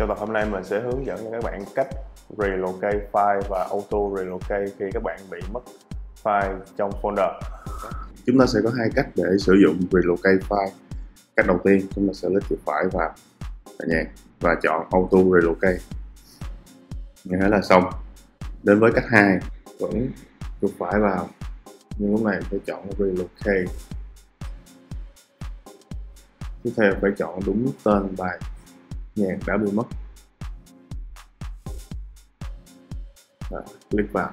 Trong tập hôm nay mình sẽ hướng dẫn cho các bạn cách relocate file và auto relocate khi các bạn bị mất file trong folder. Chúng ta sẽ có hai cách để sử dụng relocate file. Cách đầu tiên, chúng ta sẽ lấy chuột phải vào nhạc và chọn auto relocate. Như thế là xong. Đến với cách hai, vẫn chuột phải vào nhưng lúc này phải chọn relocate tiếp theo phải chọn đúng tên bài nhạc đã bị mất. Click vào.